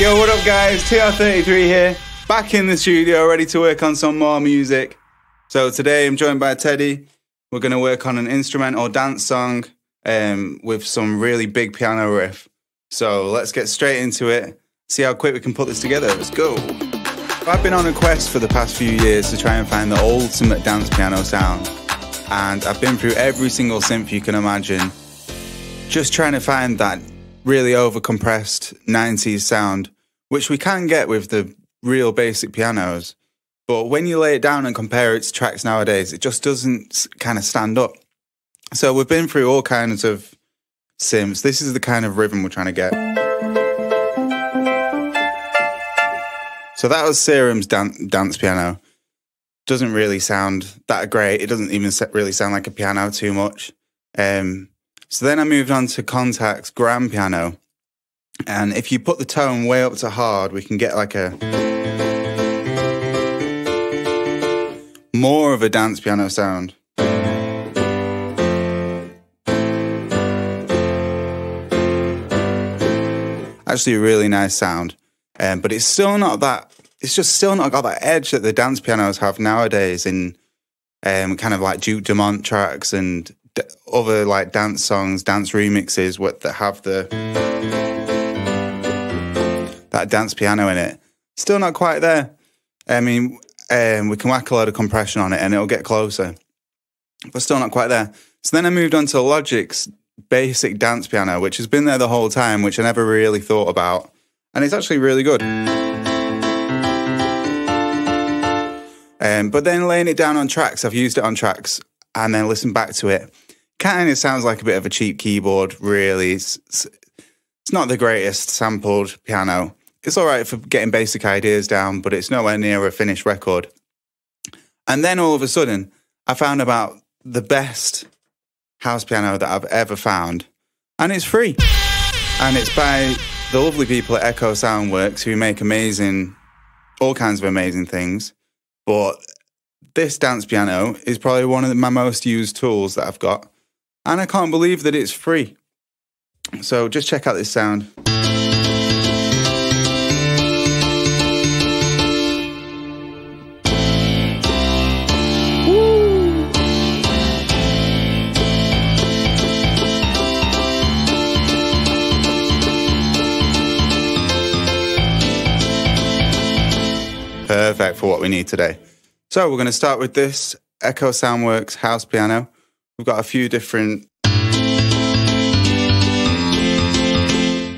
Yo, what up, guys? TR33 here, back in the studio, ready to work on some more music. So today I'm joined by Teddy. We're going to work on an instrumental or dance song um, with some really big piano riff. So let's get straight into it, see how quick we can put this together. Let's go. I've been on a quest for the past few years to try and find the ultimate dance piano sound. And I've been through every single synth you can imagine, just trying to find that really overcompressed 90s sound, which we can get with the real basic pianos. But when you lay it down and compare its tracks nowadays, it just doesn't kind of stand up. So we've been through all kinds of sims. This is the kind of rhythm we're trying to get. So that was Serum's dan- dance piano. Doesn't really sound that great. It doesn't even really sound like a piano too much. Um, so then I moved on to Kontakt's grand piano. And if you put the tone way up to hard, we can get like a more of a dance piano sound. Actually, a really nice sound. Um, but it's still not that. It's just still not got that edge that the dance pianos have nowadays in um, kind of like Duke Dumont tracks and other like dance songs, dance remixes what that have the that dance piano in it. Still not quite there. I mean, um, we can whack a load of compression on it and it'll get closer, but still not quite there. So then I moved on to Logic's basic dance piano, which has been there the whole time, which I never really thought about, and it's actually really good. Um, but then laying it down on tracks, I've used it on tracks and then listened back to it. Kind of sounds like a bit of a cheap keyboard, really. It's, it's not the greatest sampled piano. It's all right for getting basic ideas down, but it's nowhere near a finished record. And then all of a sudden, I found about the best house piano that I've ever found, and it's free. And it's by the lovely people at Echo Soundworks who make amazing, all kinds of amazing things. But this dance piano is probably one of my most used tools that I've got, and I can't believe that it's free. So just check out this sound. Perfect for what we need today. So we're going to start with this Echo Soundworks house piano. We've got a few different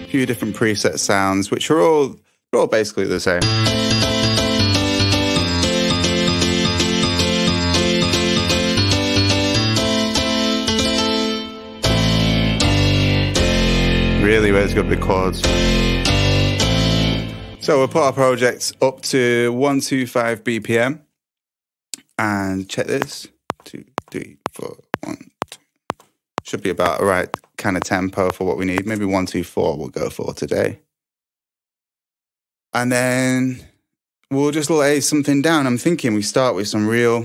few different preset sounds, which are all they're all basically the same. Really, where it's good with chords. So we'll put our project up to 125 BPM and check this. Two, three, four. Should be about the right kind of tempo for what we need. Maybe 124 we'll go for today. And then we'll just lay something down. I'm thinking we start with some real.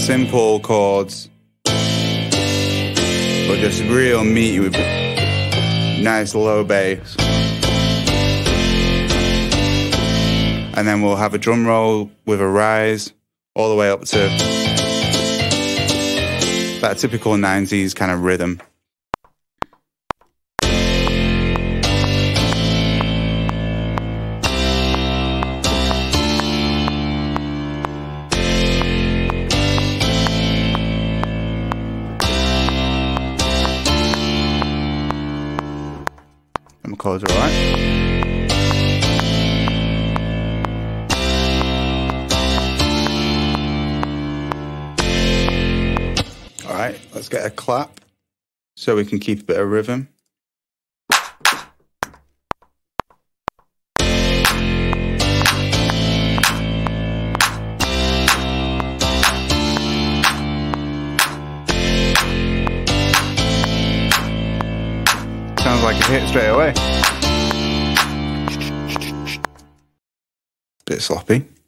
Simple chords but just real meaty with nice low bass. And then we'll have a drum roll with a rise all the way up to that typical 90s kind of rhythm. chords, all let's get a clap so we can keep a bit of rhythm. Sounds like a hit straight away. Bit sloppy.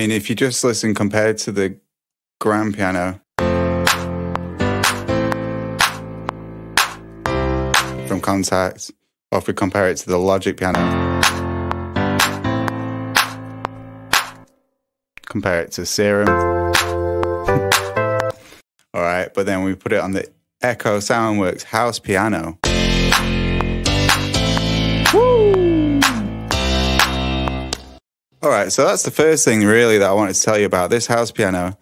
Mean, if you just listen compared to the grand piano from Kontakt, or if we compare it to the Logic piano, compare it to Serum. All right, but then we put it on the Echo Soundworks house piano. All right, so that's the first thing really that I wanted to tell you about this house piano.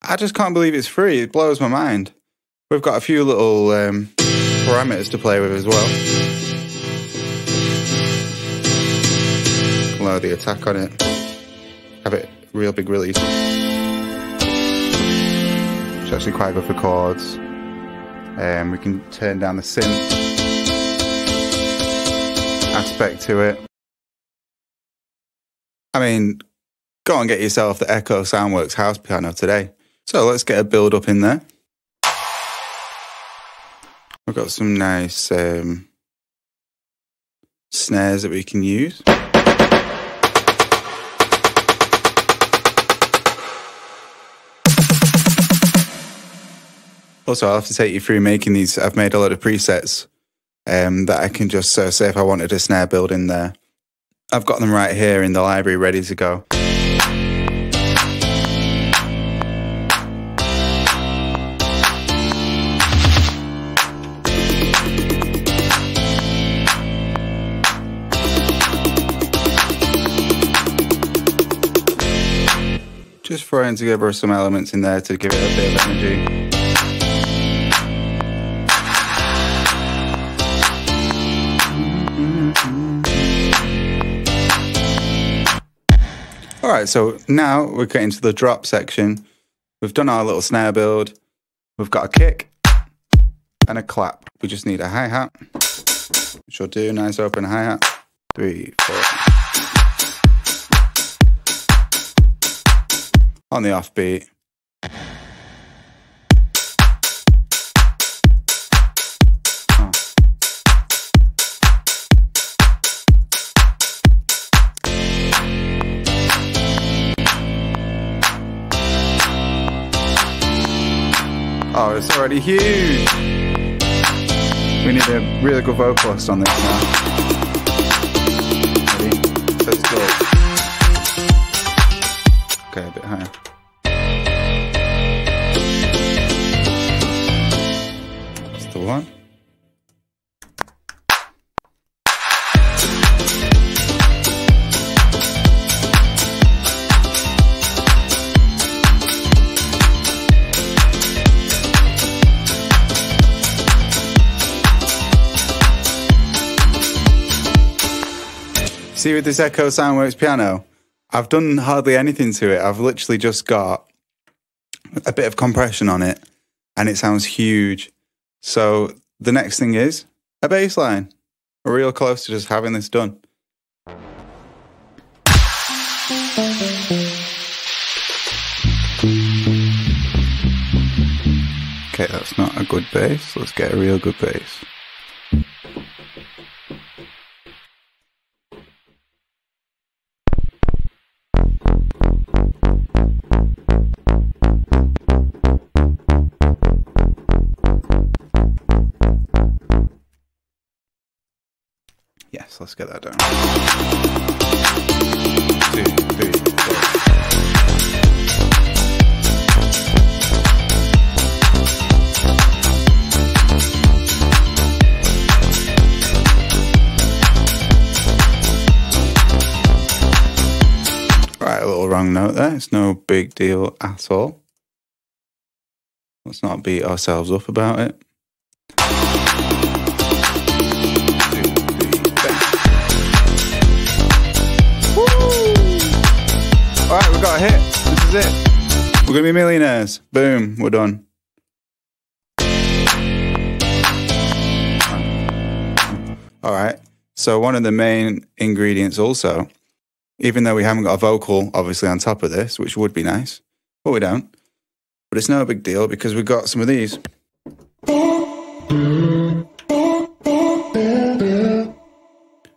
I just can't believe it's free. It blows my mind. We've got a few little um, parameters to play with as well. Lower the attack on it. Have it real big release. It's actually quite good for chords. Um, we can turn down the synth aspect to it. I mean, go and get yourself the Echo Soundworks house piano today. So let's get a build up in there. We've got some nice um, snares that we can use. Also, I'll have to take you through making these. I've made a lot of presets um, that I can just uh, say if I wanted a snare build in there. I've got them right here in the library ready to go. Just throwing together some elements in there to give it a bit of energy. All right, so now we're getting to the drop section. We've done our little snare build. We've got a kick and a clap. We just need a hi-hat, which will do, nice open hi-hat. Three, four. on the offbeat. It's already huge. We need a really good vocalist on this now. Ready? Let's go. Okay, a bit higher. That's the one. See with this Echo Soundworks piano, I've done hardly anything to it. I've literally just got a bit of compression on it and it sounds huge. So the next thing is a bass line. We're real close to just having this done. Okay, that's not a good bass. Let's get a real good bass. Yes, let's get that down. Right, a little wrong note there. It's no big deal at all. Let's not beat ourselves up about it. All right, we got a hit. This is it. We're gonna be millionaires. Boom, we're done. All right. So one of the main ingredients, also, even though we haven't got a vocal, obviously on top of this, which would be nice, but we don't. But it's no big deal because we've got some of these.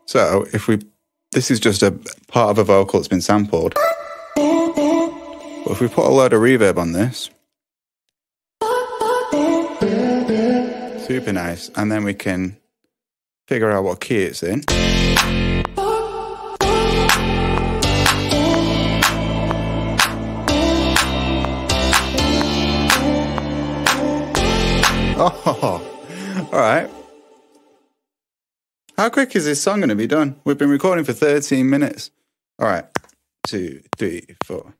So if we, this is just a part of a vocal that's been sampled. But if we put a load of reverb on this, super nice. And then we can figure out what key it's in. Oh, all right. How quick is this song going to be done? We've been recording for 13 minutes. All right. Two, three, four.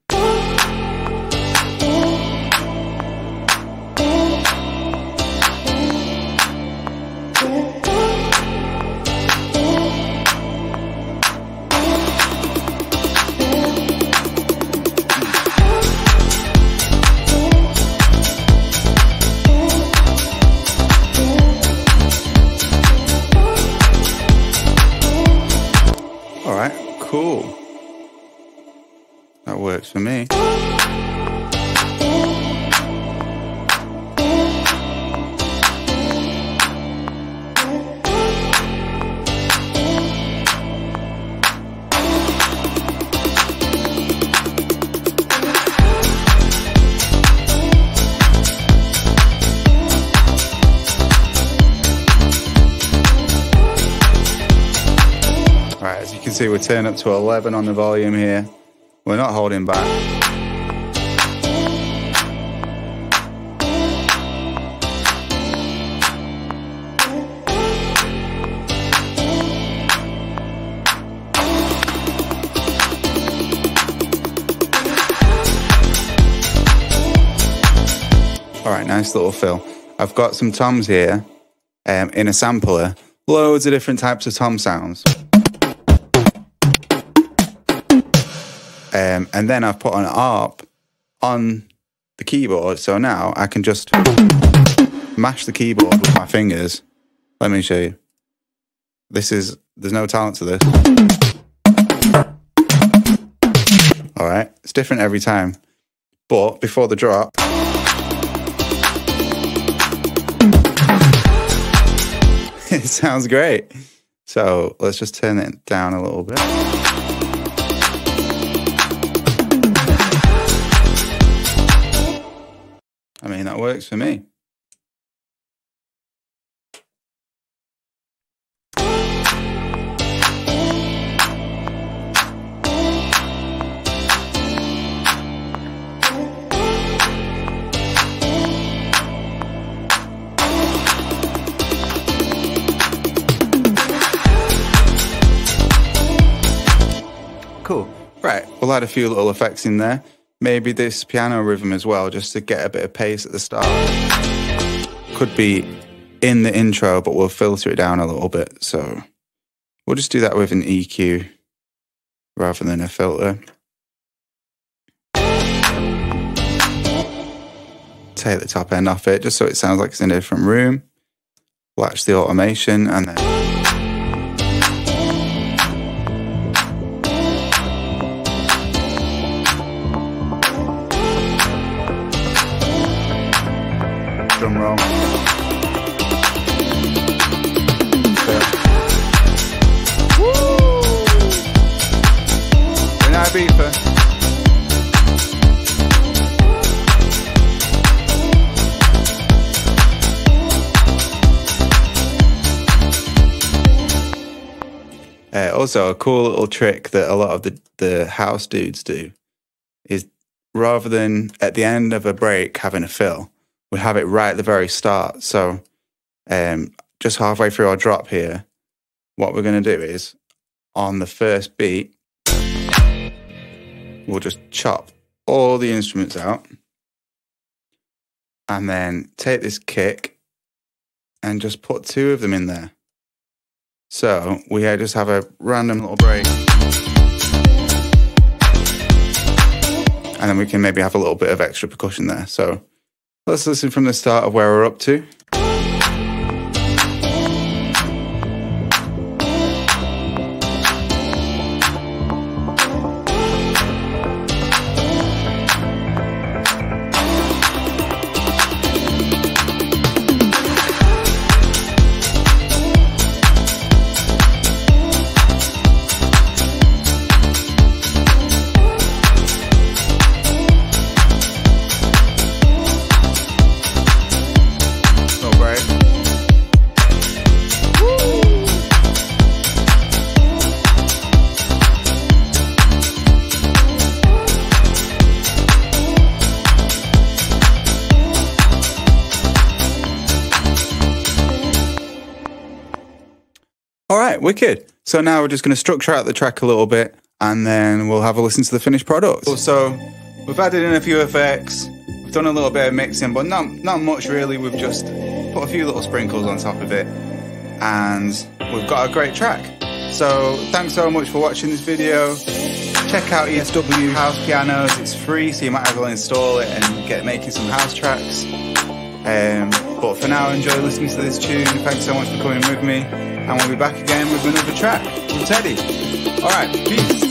Cool. That works for me. As you can see, we're turning up to 11 on the volume here. We're not holding back. All right, nice little fill. I've got some toms here um, in a sampler, loads of different types of tom sounds. Um, and then I've put an ARP on the keyboard, so now I can just mash the keyboard with my fingers. Let me show you. This is, there's no talent to this. All right, it's different every time. But before the drop, it sounds great. So let's just turn it down a little bit. I mean, that works for me. Cool. Right, we'll add a few little effects in there. Maybe this piano rhythm as well, just to get a bit of pace at the start. Could be in the intro, but we'll filter it down a little bit. So we'll just do that with an EQ rather than a filter. Take the top end off it just so it sounds like it's in a different room. Latch the automation and then also, a cool little trick that a lot of the, the house dudes do is rather than at the end of a break having a fill, we have it right at the very start. So, um, just halfway through our drop here, what we're going to do is on the first beat, we'll just chop all the instruments out and then take this kick and just put two of them in there. So we just have a random little break. And then we can maybe have a little bit of extra percussion there. So let's listen from the start of where we're up to. Wicked. So now we're just going to structure out the track a little bit and then we'll have a listen to the finished product. So we've added in a few effects, we've done a little bit of mixing, but not, not much really. We've just put a few little sprinkles on top of it and we've got a great track. So thanks so much for watching this video. Check out ESW House Pianos. It's free, so you might as well install it and get making some house tracks. Um, but for now, enjoy listening to this tune. Thanks so much for coming with me, and we'll be back again with another track from Teddy. All right, peace.